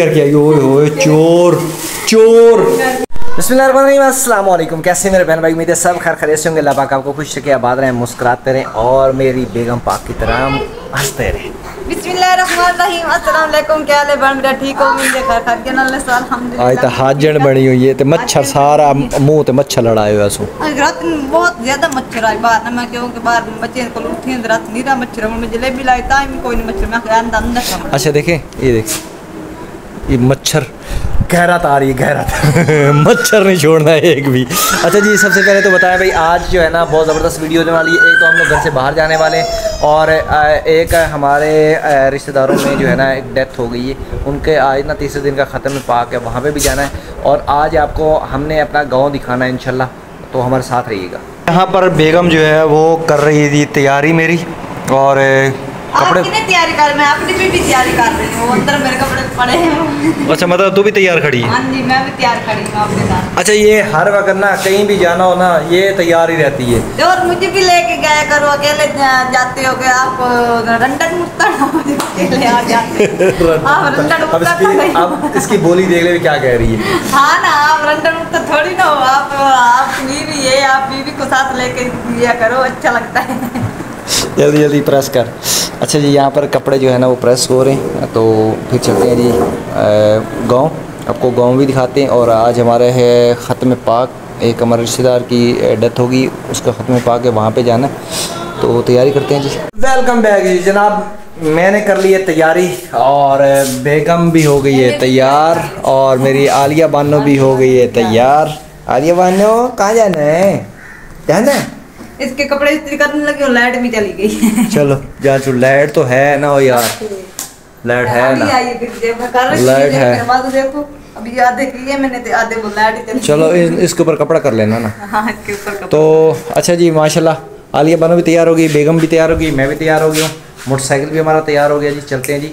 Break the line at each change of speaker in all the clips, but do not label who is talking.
करके ओए ओए चोर चोर। अस्सलाम कैसे मेरे बहन भाई? उम्मीद है सब खैर खरीद से होंगे। अल्लाह पाक आपको खुश रखे आबाद रहें मुस्कुराते रहें और मेरी बेगम पाक की तरह हँसते रहें। आज तो हाजन बनी हुई है तो मच्छर सारा मुँह ते मच्छर लड़ाए हुआ सो।
रात बहुत ज़्यादा मच्छर आए बाहर ना मैं क्योंकि बाहर बच्चे को उठी रात नीरा मच्छर मैं जलेबी लाई ताई कोई नहीं मच्छर। मैं अंदर अंदर
अच्छा देखें ये देख। ये मच्छर गहरा रही है गहरा मच्छर नहीं छोड़ना है एक भी। अच्छा जी, सबसे पहले तो बताएँ भाई, आज जो है ना, बहुत ज़बरदस्त वीडियो होने वाली है। एक तो हम लोग घर से बाहर जाने वाले हैं और एक हमारे रिश्तेदारों में जो है ना, एक डेथ हो गई है। उनके आज ना तीसरे दिन का ख़त्म पाक है, वहाँ पे भी जाना है। और आज आपको, हमने अपना गाँव दिखाना है इनशाला तो हमारे साथ रहिएगा। यहाँ पर बेगम जो है, वो कर रही थी तैयारी मेरी और
कपड़े तैयारी कर मैं अपनी भी, भी तैयारी कर रही हूँ अंदर मेरे कपड़े पड़े हैं।
अच्छा मतलब तू भी तैयार खड़ी है?
हाँ जी मैं भी तैयार खड़ी हूँ आपके साथ।
अच्छा ये हर वक्त ना कहीं भी जाना हो ना ये तैयार ही रहती है।
और मुझे भी लेके गया करो अकेले जाते हो गए आप रंडन जाते आप रंडन
अब इसकी बोली देख ले क्या कह रही है।
हाँ ना आप रंडन मुक्त थोड़ी ना हो आप आप बीवी ये आप बीवी को साथ लेके दिया करो अच्छा लगता है।
जल्दी जल्दी प्रेस कर। अच्छा जी, यहाँ पर कपड़े जो है ना, वो प्रेस हो रहे हैं तो फिर चलते हैं जी। गाँव। आपको गाँव भी दिखाते हैं, और आज हमारे है ख़त्म पाक। एक हमारे रिश्तेदार की डेथ होगी, उसका ख़त्म पाक है, वहाँ पे जाना। तो तैयारी करते हैं जी। वेलकम बैक जी। जनाब, मैंने कर ली है तैयारी, और बेगम भी हो गई है तैयार, और मेरी आलिया बानो भी हो गई है तैयार। आलिया बानो, कहाँ जाना है? जाना है?
इसके कपड़े इस्त्री करने लगे और लाइट भी चली गई।
चलो जा चलो लाइट तो है ना वो यार। लाइट है ना।
लाइट है। देखो। अभी आधे किए मैंने आधे वो लाइट
चलो इसके ऊपर कपड़ा कर लेना ना।
हाँ इसके ऊपर
तो अच्छा जी माशाल्लाह आलिया बानो भी तैयार होगी बेगम भी तैयार होगी मैं भी तैयार हो गया हूँ मोटरसाइकिल भी हमारा तैयार हो गया जी चलते हैं जी।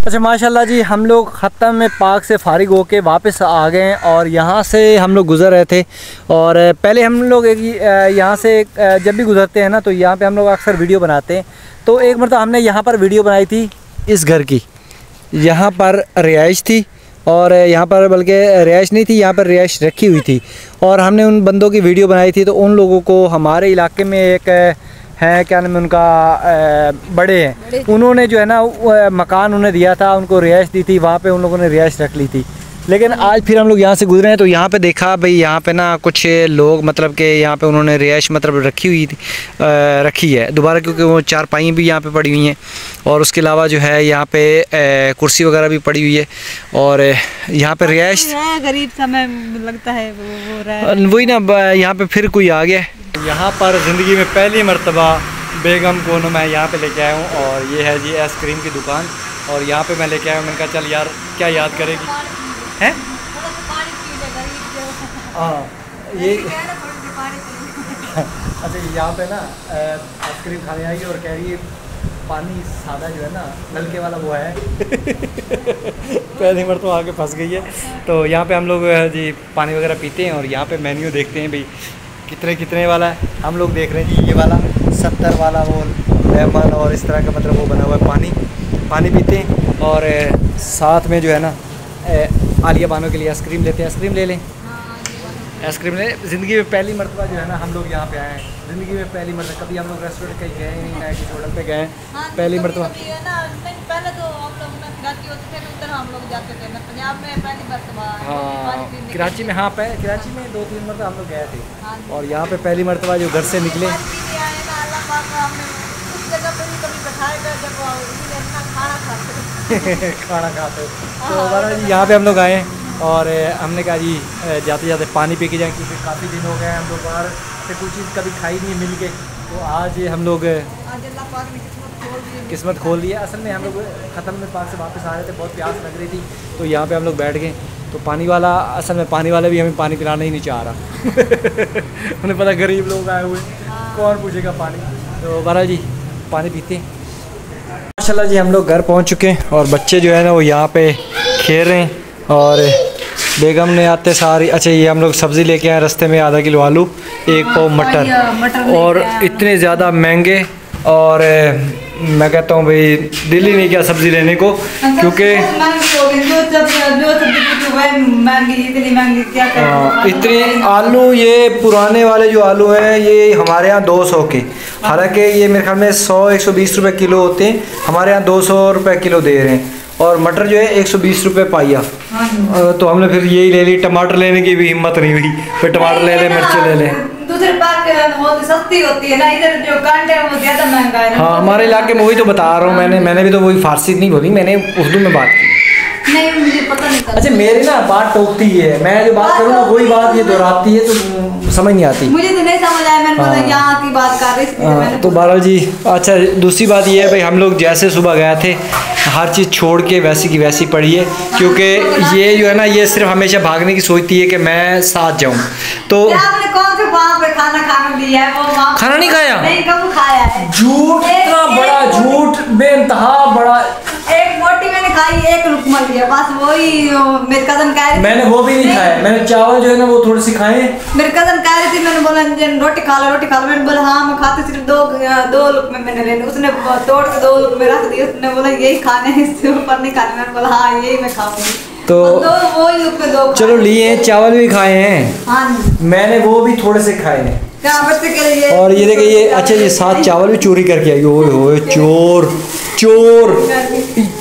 अच्छा माशाल्लाह जी, हम लोग ख़त्म में पाक से फ़ारिग होके वापस आ गए और यहाँ से हम लोग गुज़र रहे थे। और पहले हम लोग एक यहाँ से जब भी गुज़रते हैं ना तो यहाँ पे हम लोग अक्सर वीडियो बनाते हैं। तो एक मतलब हमने यहाँ पर वीडियो बनाई थी, इस घर की। यहाँ पर रिहाइश थी और यहाँ पर बल्कि रिहाइश नहीं थी, यहाँ पर रिहाइश रखी हुई थी। और हमने उन बंदों की वीडियो बनाई थी तो उन लोगों को हमारे इलाके में एक हैं क्या नाम उनका बड़े हैं। उन्होंने जो है ना मकान उन्हें दिया था उनको रिहाइश दी थी वहाँ पे उन लोगों ने रिहाइश रख ली थी। लेकिन आज फिर हम लोग यहाँ से गुजरे हैं तो यहाँ पे देखा भाई यहाँ पे ना कुछ लोग मतलब कि यहाँ पे उन्होंने रिहाइश मतलब रखी हुई थी रखी है। दोबारा क्योंकि वो चार पाई भी यहाँ पे पड़ी हुई हैं और उसके अलावा जो है यहाँ पे कुर्सी वगैरह भी पड़ी हुई है और यहाँ पे रिहाइश
गरीब समय लगता है
वही ना यहाँ पे फिर कोई आ गया। यहाँ पर ज़िंदगी में पहली मरतबा बेगम को ना मैं यहाँ पे लेके आया हूँ और ये है जी आइसक्रीम की दुकान और यहाँ पे मैं लेके आया हूँ। मैंने कहा चल यार क्या याद करेगी? हैं? हाँ ये अच्छा यहाँ पे ना आइसक्रीम खाने आई और कह रही है पानी सादा जो है ना नलके वाला वो है। पहली बार तो आके फंस गई है। तो यहाँ पे हम लोग जी पानी वगैरह पीते हैं और यहाँ पे मेन्यू देखते हैं भाई कितने कितने वाला है। हम लोग देख रहे हैं जी ये वाला सत्तर वाला वो लेमन और इस तरह का मतलब वो बना हुआ है पानी। पानी पीते हैं और साथ में जो है ना आलिया बानों के लिए आइसक्रीम लेते हैं। आइसक्रीम ले लें। आइसक्रीम ले ज़िंदगी में पहली मरतबा जो है ना हम लोग यहाँ पे आए हैं। ज़िंदगी में पहली मरतबा कभी हम लोग रेस्टोरेंट कहीं गए नहीं ना किसी होटल पे गए
हाँ,
पहली मरतबा
पहले तो हम लोग कराची होते थे उधर हम लोग जाते थे पंजाब में
हाँ कराची में हाँ कराची में दो तीन मरतबा हम लोग गए थे।
हाँ
और यहाँ पे पहली मरतबा जो घर से निकले।
जगह पे भी कभी बैठाएगा जब खाना खाते
खाना खाते तो बहरहाल जी यहाँ पे हम लोग आए हैं और हमने कहा जी जाते जाते पानी पी के जाएँ क्योंकि काफ़ी दिन हो गए हम लोग बाहर से कोई चीज़ कभी खाई नहीं मिल के। तो आज हम लोग
किस्मत खोल दी
किस्मत खोल दी है। असल में हम लोग ख़त्म में पाक से वापस आ रहे थे बहुत प्यास लग रही थी तो यहाँ पे हम लोग बैठ गए। तो पानी वाला असल में पानी वाला भी हमें पानी पिलाना ही नहीं चाह रहा। उन्हें पता गरीब लोग आए हुए कौन पूछेगा पानी? तो बारा जी पानी पीते हैं। माशाल्लाह जी हम लोग घर पहुँच चुके हैं और बच्चे जो है ना वो यहाँ पे खेल रहे हैं और बेगम ने आते सारी अच्छा ये हम लोग सब्ज़ी लेके आए रास्ते में आधा किलो आलू एक पाव
मटर।
और इतने ज़्यादा महँगे और मैं कहता हूँ भाई दिल ही नहीं किया सब्ज़ी लेने को क्योंकि
हो पूछो वह महँगी इतनी
हाँ, इतने आलू ये पुराने वाले जो आलू हैं ये हमारे यहाँ 200 के। हालाँकि ये मेरे ख्याल में 100 120 रुपए किलो होते हैं हमारे यहाँ 200 रुपए किलो दे रहे हैं। और मटर जो है 120 रुपए पाइया।
हाँ जी।
अ, तो हमने फिर यही ले ली टमाटर लेने की भी हिम्मत नहीं हुई। फिर टमाटर ले ले मिर्ची ले लें।
दूसरे पार्क वो तो सस्ती होती है ना इधर जो कांटे हैं वो ज़्यादा महँगा है।
हाँ हमारे इलाके में वही तो बता रहा हूँ मैंने मैंने भी तो वही फारसी नहीं बोली मैंने उर्दू में बात की।
नहीं मुझे पता नहीं
अच्छा मेरी ना बात टोकती है मैं जो बात करूँ ना वही बात ये दोहराती है तो समझ नहीं आती।
मुझे तो नहीं समझ आया मैंने बोला
हाँ।
यहाँ की बात कर रही थी
हाँ,
मैंने
तो बारह जी अच्छा दूसरी बात ये है भाई हम लोग जैसे सुबह गए थे हर चीज़ छोड़ के वैसी की वैसी पड़ी है क्योंकि ये जो है ना ये सिर्फ़ हमेशा भागने की सोचती है कि मैं साथ जाऊँ। तो
कौन वहाँ पे खाना खाने दिया है वो
खाना नहीं खाया?
नहीं कब खाया है?
झूठ
एक-
इतना बड़ा झूठ बेनतहा बड़ा
एक मोटी मैंने खाई एक रुकमा लिया बस वही मेरे कज़न कह रही थी-
मैंने वो भी नहीं खाया। मैंने चावल जो है ना वो थोड़े से खाए।
मेरे कज़न कह रही थी मैंने बोला "जन रोटी खा लो रोटी खा लो। मैंने बोला हाँ मैं खाती सिर्फ़ दो दो लुक में मैंने लेने उसने तोड़ के दो लुक में रख दिए उसने बोला यही खाने हैं इससे ऊपर नहीं खाने मैंने बोला हाँ यही मैं खाऊँगी।
तो-। चलो लिए हैं, चावल भी खाए हैं।
हाँ
मैंने वो भी थोड़े से खाए हैं। और ये देखिए ये अच्छा ये सात चावल भी चोरी करके आई। ओए होए चोर चोर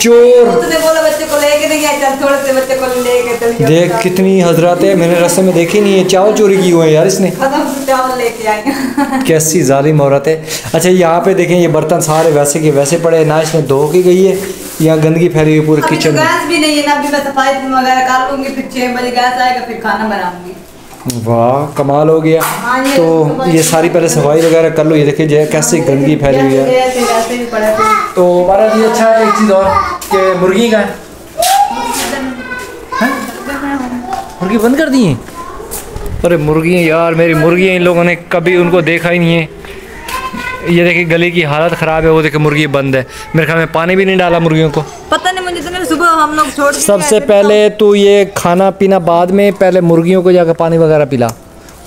चोर।
उसने बोला बच्चे को लेके नहीं आए चल थोड़े से बच्चे को लेके चल गया।
देख कितनी हज़रत है। मैंने रास्ते में देखी नहीं है। चावल चोरी की हुए हैं यार इसने। कैसी जालिम औरत है। अच्छा यहाँ पे देखें ये बर्तन सारे वैसे के वैसे पड़े ना इसमें धो के गई है। यहाँ गंदगी फैली हुई पूरे
तो
किचन में।
गैस भी नहीं है ना अभी मैं सफ़ाई वगैरह कर लूँगी फिर छह बजे गैस आएगा फिर खाना बनाऊँगी।
वाह कमाल हो गया।
हाँ,
तो ये सारी पहले सफ़ाई वगैरह कर लो ये देखिए जो कैसी गंदगी फैली हुई है।
है।
तो हमारा जी अच्छा है एक चीज़ और कि मुर्गी का है। मुर्गी बंद कर दी हैं? अरे मुर्गियाँ यार मेरी मुर्गियाँ इन लोगों ने कभी उनको देखा ही नहीं है। ये देखिए गले की हालत ख़राब है वो देखिए मुर्गी बंद है। मेरे ख्याल में पानी भी नहीं डाला मुर्गियों को।
पता नहीं मुझे तो सुबह हम लोग छोड़
सबसे पहले तो ये खाना पीना बाद में पहले मुर्गियों को जाकर पानी वगैरह पिला।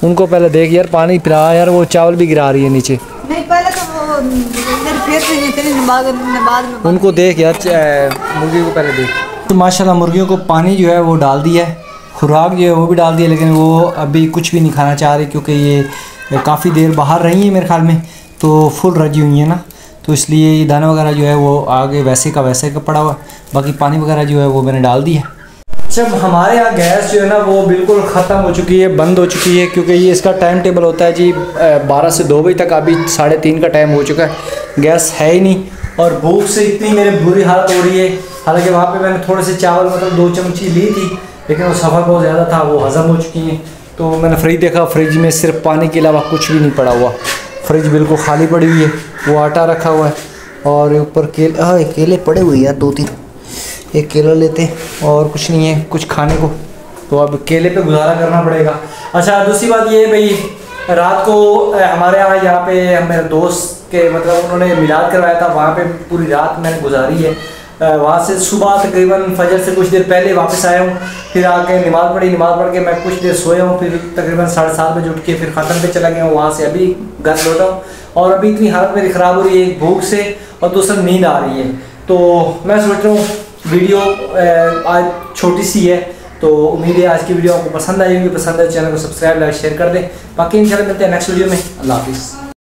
उनको पहले देख यार पानी पिला यार वो चावल भी गिरा रही है नीचे।
तो- नहीं पहले तो वो इधर फिर से इतने बाद में बाद में
उनको देख यार मुर्गी को पहले देख। तो माशाल्लाह मुर्गियों को पानी जो है वो डाल दिया है। खुराक जो है वो भी डाल दिया लेकिन वो अभी कुछ भी नहीं खाना चाह रही क्योंकि ये काफ़ी देर बाहर रही है मेरे ख्याल में। तो फुल रज़ी हुई है ना। तो इसलिए ये दाना वगैरह जो है वो आगे वैसे का वैसे का पड़ा हुआ बाकी पानी वगैरह जो है वो मैंने डाल दिया जब हमारे यहाँ गैस जो है ना, वो बिल्कुल ख़त्म हो चुकी है, बंद हो चुकी है, क्योंकि ये इसका टाइम टेबल होता है जी बारह से दो बजे तक, अभी साढ़े तीन का टाइम हो चुका है। गैस है ही नहीं। और भूख से इतनी मेरे बुरी हालत हो रही है। हालाँकि वहाँ पे मैंने थोड़े से चावल मतलब दो चमची ली थी, लेकिन वो सफ़र बहुत ज़्यादा था, वो हज़म हो चुकी हैं। तो मैंने फ्रिज देखा, फ्रिज में सिर्फ़ पानी के अलावा कुछ भी नहीं पड़ा हुआ। फ्रिज बिल्कुल खाली पड़ी हुई है, वो आटा रखा हुआ है और ऊपर केले हाँ केले पड़े हुए यार, दो तीन। एक केला लेते हैं और कुछ नहीं है, कुछ खाने को। तो अब केले पे गुजारा करना पड़ेगा। अच्छा दूसरी बात ये है भाई, रात को हमारे यहाँ यहाँ पे मेरे दोस्त के मतलब उन्होंने मिलाद करवाया था, वहाँ पे पूरी रात मैंने गुजारी है। वहाँ से सुबह तकरीबन फजर से कुछ देर पहले वापस आया हूँ, फिर आके नमाज़ पढ़ी, नमाज़ पढ़ के मैं कुछ देर सोया हूँ, फिर तकरीबन साढ़े सात बजे उठ के फिर ख़त्म पे चला गया हूँ, वहाँ से अभी घर लौटा हूँ और अभी इतनी हालत मेरी ख़राब हो रही है एक भूख से और दूसरा नींद आ रही है। तो मैं सोच रहा हूँ वीडियो आज छोटी सी है तो उम्मीद है आज की वीडियो आपको पसंद आई होगी, पसंद है चैनल को सब्सक्राइब, लाइक, शेयर कर दें। बाकी इंशाल्लाह मिलते हैं नेक्स्ट वीडियो में। अल्लाह हाफिज़।